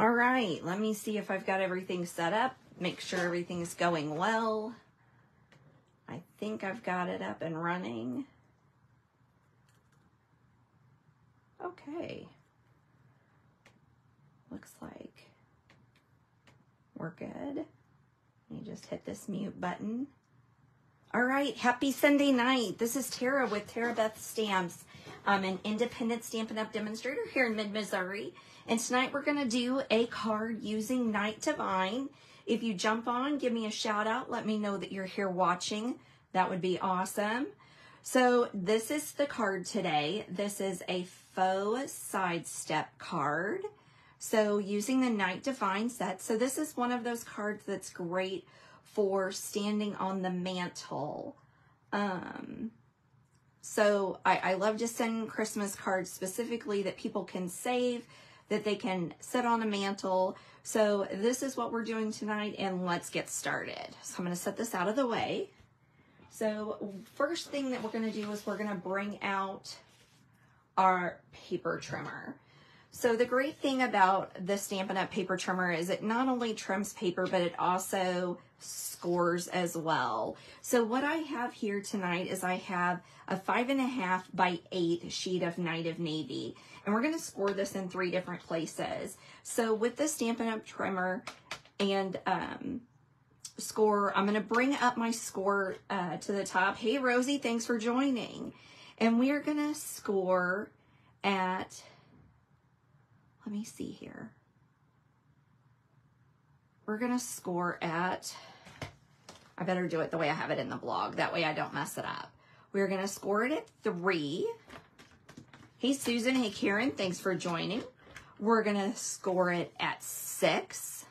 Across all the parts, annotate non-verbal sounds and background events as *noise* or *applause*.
All right, let me see if I've got everything set up. Make sure everything's going well. I think I've got it up and running. Okay. Looks like we're good. Let me just hit this mute button. All right, happy Sunday night. This is Tara with Tarabeth Stamps. I'm an independent Stampin' Up! demonstrator here in mid-Missouri. And tonight we're going to do a card using Night Divine. If you jump on, give me a shout out. Let me know that you're here watching. That would be awesome. So this is the card today. This is a faux sidestep card. So using the Night Divine set. So this is one of those cards that's great for standing on the mantle. Um, so I, I love to send Christmas cards specifically that people can save, that they can set on a mantle. So this is what we're doing tonight and let's get started. So I'm going to set this out of the way. So first thing that we're going to do is we're going to bring out our paper trimmer. So the great thing about the Stampin' Up! paper trimmer is it not only trims paper, but it also scores as well. So what I have here tonight is I have a five and a half by eight sheet of Night of Navy. And we're going to score this in three different places. So with the Stampin' Up! trimmer and um, score, I'm going to bring up my score uh, to the top. Hey, Rosie, thanks for joining. And we are going to score at let me see here. We're going to score at, I better do it the way I have it in the blog. That way I don't mess it up. We're going to score it at three. Hey, Susan. Hey, Karen. Thanks for joining. We're going to score it at six.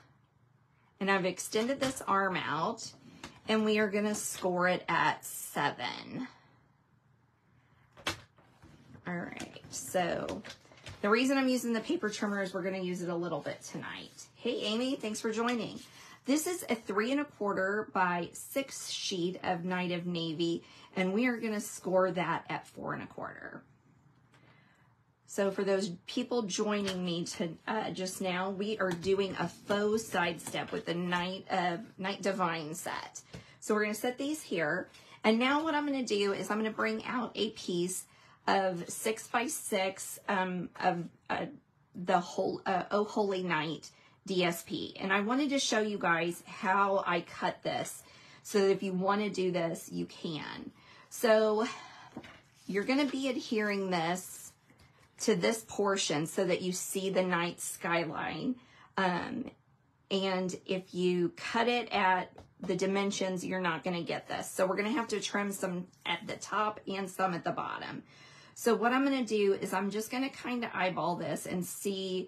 And I've extended this arm out. And we are going to score it at seven. All right. So the reason I'm using the paper trimmer is we're going to use it a little bit tonight. Hey, Amy, thanks for joining. This is a three and a quarter by six sheet of Night of Navy, and we are going to score that at four and a quarter. So for those people joining me to uh, just now, we are doing a faux sidestep with the Night of Night Divine set. So we're going to set these here. And now what I'm going to do is I'm going to bring out a piece of six by six um, of uh, the whole uh, Oh Holy Night DSP. And I wanted to show you guys how I cut this so that if you want to do this, you can. So you're going to be adhering this to this portion so that you see the night skyline. Um, and if you cut it at the dimensions, you're not going to get this. So we're going to have to trim some at the top and some at the bottom. So what I'm going to do is I'm just going to kind of eyeball this and see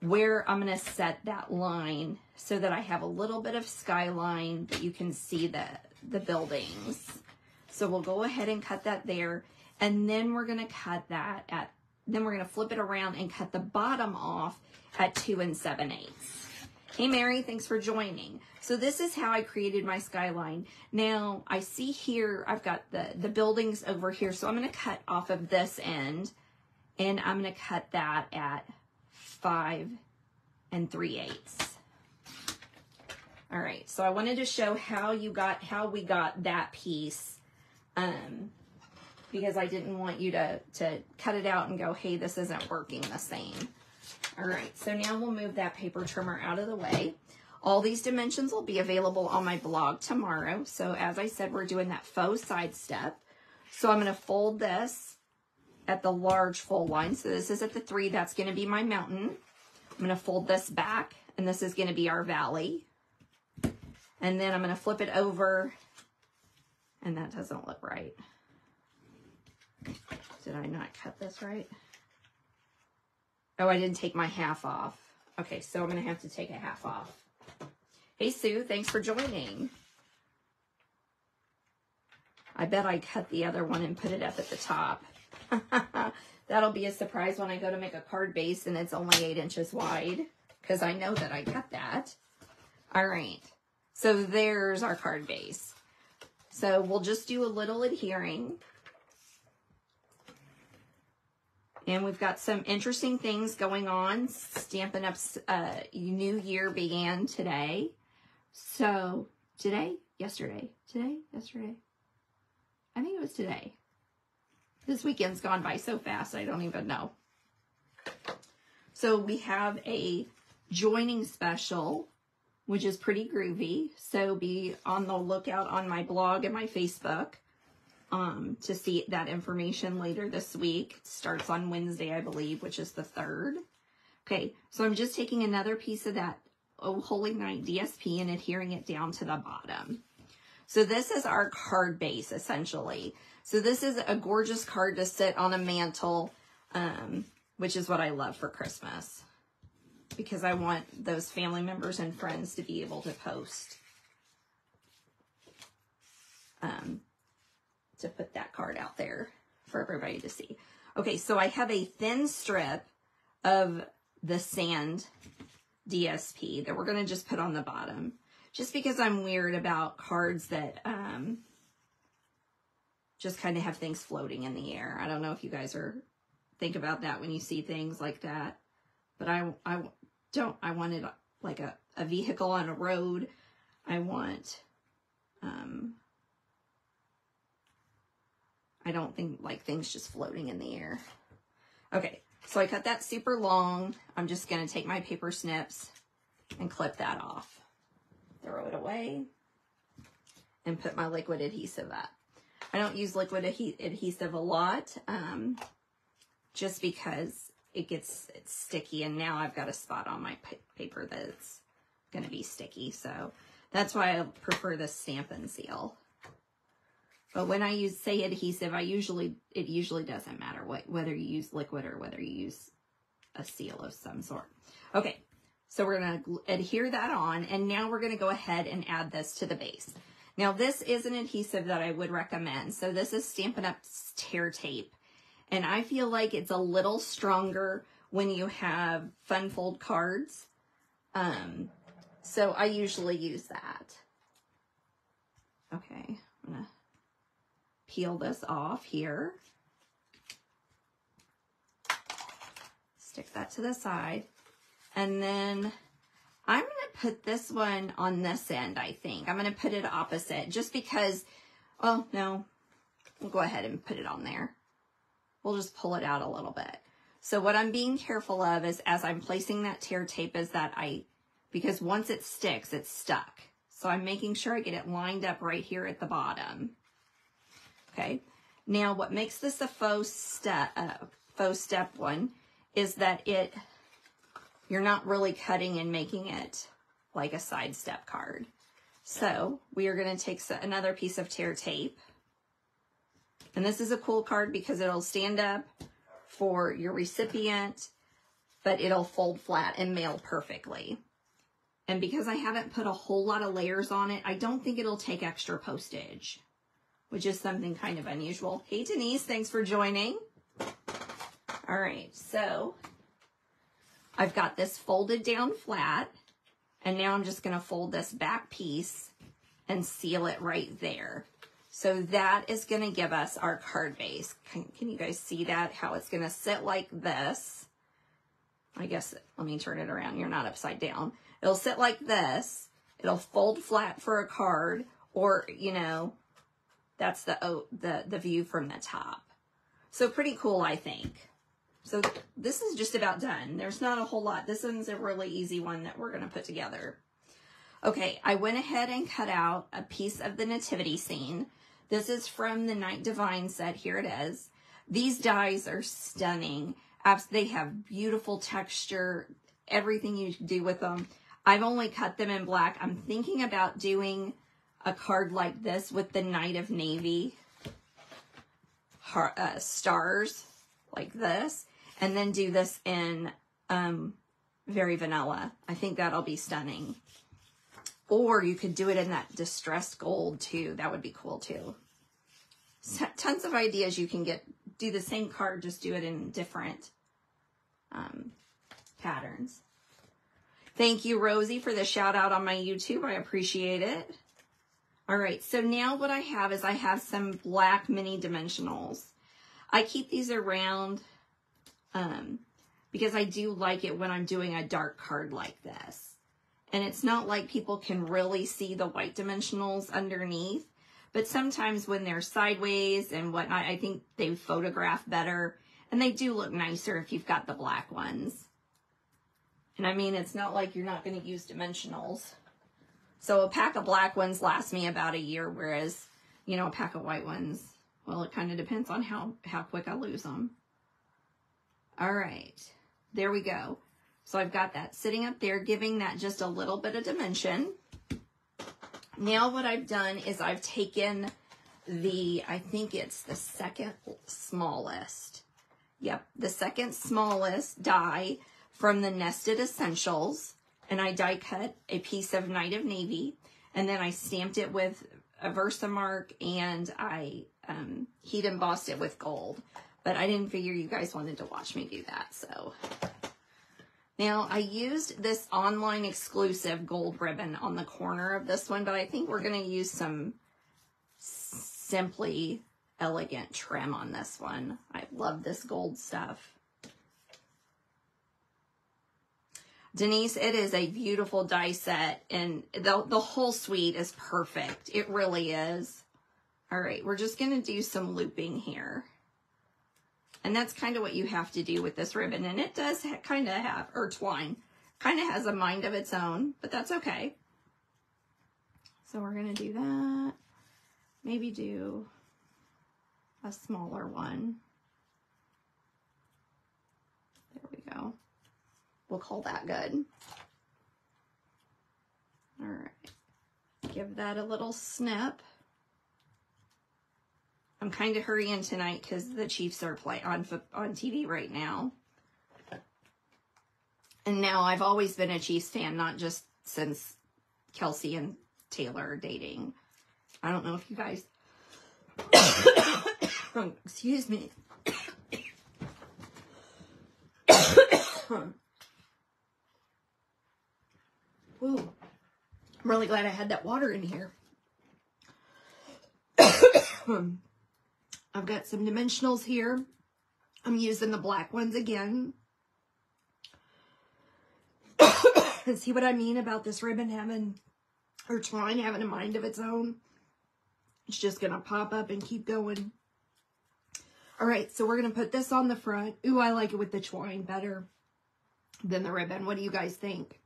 where I'm going to set that line so that I have a little bit of skyline that you can see the, the buildings. So we'll go ahead and cut that there. And then we're going to cut that at, then we're going to flip it around and cut the bottom off at two and seven eighths. Hey Mary, thanks for joining. So this is how I created my skyline. Now I see here, I've got the, the buildings over here. So I'm going to cut off of this end and I'm going to cut that at five and three eighths. All right. So I wanted to show how you got, how we got that piece. Um, because I didn't want you to, to cut it out and go, hey, this isn't working the same. All right, so now we'll move that paper trimmer out of the way. All these dimensions will be available on my blog tomorrow. So as I said, we're doing that faux side step. So I'm going to fold this at the large fold line. So this is at the three. That's going to be my mountain. I'm going to fold this back, and this is going to be our valley. And then I'm going to flip it over, and that doesn't look right. Did I not cut this right? Oh, I didn't take my half off. Okay, so I'm going to have to take a half off. Hey, Sue, thanks for joining. I bet I cut the other one and put it up at the top. *laughs* That'll be a surprise when I go to make a card base and it's only 8 inches wide because I know that I cut that. All right, so there's our card base. So we'll just do a little adhering. And we've got some interesting things going on. Stampin' Up's uh, new year began today. So today, yesterday, today, yesterday. I think it was today. This weekend's gone by so fast, I don't even know. So we have a joining special, which is pretty groovy. So be on the lookout on my blog and my Facebook um, to see that information later this week. It starts on Wednesday, I believe, which is the 3rd. Okay, so I'm just taking another piece of that Oh Holy Night DSP and adhering it down to the bottom. So this is our card base, essentially. So this is a gorgeous card to sit on a mantle, um, which is what I love for Christmas. Because I want those family members and friends to be able to post. Um, to put that card out there for everybody to see. Okay, so I have a thin strip of the sand DSP that we're going to just put on the bottom. Just because I'm weird about cards that um, just kind of have things floating in the air. I don't know if you guys are think about that when you see things like that. But I, I don't, I wanted like a, a vehicle on a road. I want um, I don't think like things just floating in the air. Okay, so I cut that super long. I'm just going to take my paper snips and clip that off. Throw it away and put my liquid adhesive up. I don't use liquid adhesive a lot um, just because it gets it's sticky and now I've got a spot on my paper that's going to be sticky. So that's why I prefer the Stampin' Seal. But when I use, say, adhesive, I usually, it usually doesn't matter what, whether you use liquid or whether you use a seal of some sort. Okay, so we're going to adhere that on, and now we're going to go ahead and add this to the base. Now, this is an adhesive that I would recommend. So this is Stampin' Up Tear Tape, and I feel like it's a little stronger when you have fun fold cards. Um, so I usually use that. Okay, peel this off here. Stick that to the side. And then I'm going to put this one on this end, I think. I'm going to put it opposite just because, oh, no, we'll go ahead and put it on there. We'll just pull it out a little bit. So what I'm being careful of is as I'm placing that tear tape is that I, because once it sticks, it's stuck. So I'm making sure I get it lined up right here at the bottom. Okay. Now, what makes this a faux step, uh, faux step one is that it, you're not really cutting and making it like a side step card. So we are going to take another piece of tear tape. And this is a cool card because it'll stand up for your recipient, but it'll fold flat and mail perfectly. And because I haven't put a whole lot of layers on it, I don't think it'll take extra postage which is something kind of unusual. Hey, Denise, thanks for joining. All right, so I've got this folded down flat, and now I'm just going to fold this back piece and seal it right there. So that is going to give us our card base. Can, can you guys see that? How it's going to sit like this. I guess, let me turn it around. You're not upside down. It'll sit like this. It'll fold flat for a card or, you know, that's the, oh, the, the view from the top. So pretty cool, I think. So this is just about done. There's not a whole lot. This one's a really easy one that we're going to put together. Okay, I went ahead and cut out a piece of the nativity scene. This is from the Night Divine set. Here it is. These dies are stunning. They have beautiful texture, everything you do with them. I've only cut them in black. I'm thinking about doing a card like this with the Night of Navy uh, stars like this, and then do this in um, very vanilla. I think that'll be stunning. Or you could do it in that distressed gold too. That would be cool too. So, tons of ideas you can get. Do the same card, just do it in different um, patterns. Thank you, Rosie, for the shout out on my YouTube. I appreciate it. All right, so now what I have is I have some black mini dimensionals. I keep these around Um, because I do like it when I'm doing a dark card like this. And it's not like people can really see the white dimensionals underneath. But sometimes when they're sideways and whatnot, I think they photograph better. And they do look nicer if you've got the black ones. And I mean, it's not like you're not going to use dimensionals. So a pack of black ones lasts me about a year, whereas, you know, a pack of white ones, well, it kind of depends on how, how quick I lose them. All right, there we go. So I've got that sitting up there, giving that just a little bit of dimension. Now what I've done is I've taken the, I think it's the second smallest. Yep, the second smallest die from the Nested Essentials. And I die cut a piece of Night of Navy. And then I stamped it with a Versamark and I um, heat embossed it with gold. But I didn't figure you guys wanted to watch me do that, so. Now, I used this online exclusive gold ribbon on the corner of this one, but I think we're going to use some simply elegant trim on this one. I love this gold stuff. Denise, it is a beautiful die set, and the, the whole suite is perfect. It really is. All right, we're just going to do some looping here. And that's kind of what you have to do with this ribbon. And it does kind of have, or twine, kind of has a mind of its own, but that's okay. So we're going to do that. Maybe do a smaller one. There we go. We'll call that good. All right. Give that a little snip. I'm kind of hurrying tonight because the Chiefs are play on on TV right now. And now I've always been a Chiefs fan, not just since Kelce and Taylor are dating. I don't know if you guys. *coughs* Oh, excuse me. *coughs* *coughs* Ooh. I'm really glad I had that water in here. *coughs* I've got some dimensionals here. I'm using the black ones again. *coughs* See what I mean about this ribbon having, or twine having a mind of its own? It's just going to pop up and keep going. All right, so we're going to put this on the front. Ooh, I like it with the twine better than the ribbon. What do you guys think?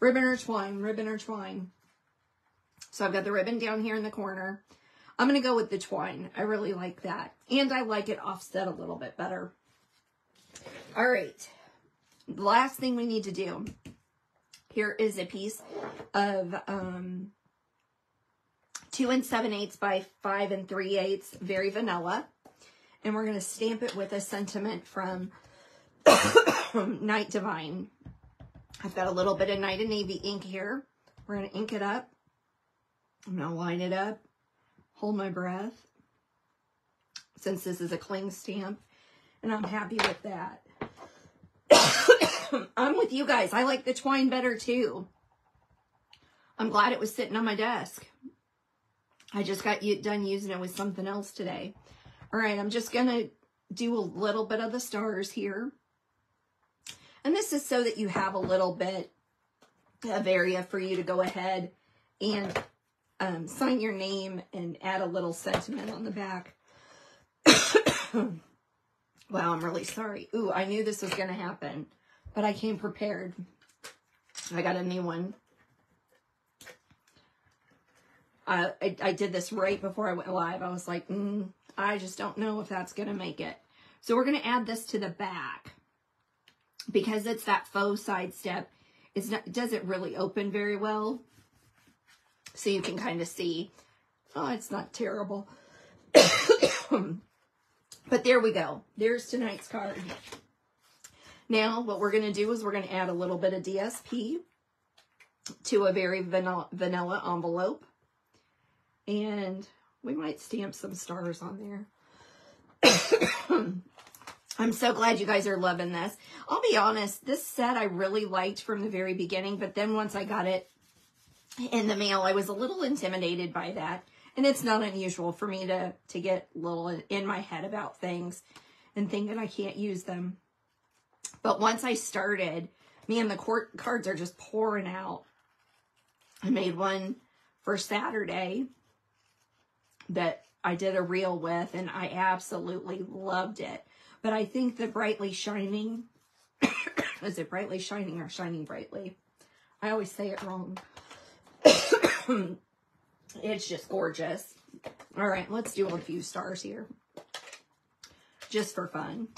Ribbon or twine? Ribbon or twine? So I've got the ribbon down here in the corner. I'm going to go with the twine. I really like that. And I like it offset a little bit better. All right. Last thing we need to do. Here is a piece of um, 2 and 7 eighths by 5 and 3 eighths. Very vanilla. And we're going to stamp it with a sentiment from *coughs* Night Divine. I've got a little bit of Night of Navy ink here. We're going to ink it up. I'm going to line it up hold my breath since this is a cling stamp and I'm happy with that. *coughs* I'm with you guys. I like the twine better too. I'm glad it was sitting on my desk. I just got done using it with something else today. All right, I'm just going to do a little bit of the stars here. And this is so that you have a little bit of area for you to go ahead and um, sign your name and add a little sentiment on the back. *coughs* wow, I'm really sorry. Ooh, I knew this was going to happen, but I came prepared. I got a new one. I, I did this right before I went live. I was like, mm, I just don't know if that's going to make it. So we're going to add this to the back because it's that faux side step. It's not, it doesn't really open very well so you can kind of see. Oh, it's not terrible. *coughs* but there we go. There's tonight's card. Now, what we're going to do is we're going to add a little bit of DSP to a very vanilla, vanilla envelope. And we might stamp some stars on there. *coughs* I'm so glad you guys are loving this. I'll be honest, this set I really liked from the very beginning, but then once I got it in the mail. I was a little intimidated by that. And it's not unusual for me to, to get a little in my head about things and thinking I can't use them. But once I started, me and the court cards are just pouring out. I made one for Saturday that I did a reel with, and I absolutely loved it. But I think the Brightly Shining, *coughs* is it Brightly Shining or Shining Brightly? I always say it wrong. *coughs* it's just gorgeous. All right, let's do a few stars here. Just for fun.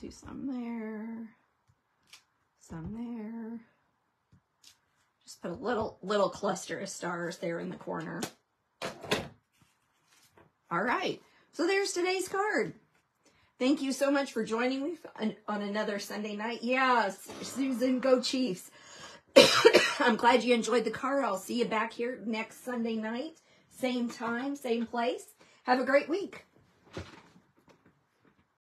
Do some there. Some there. Just put a little, little cluster of stars there in the corner. All right. So there's today's card. Thank you so much for joining me on another Sunday night. Yes, Susan, go Chiefs. *coughs* I'm glad you enjoyed the card. I'll see you back here next Sunday night. Same time, same place. Have a great week.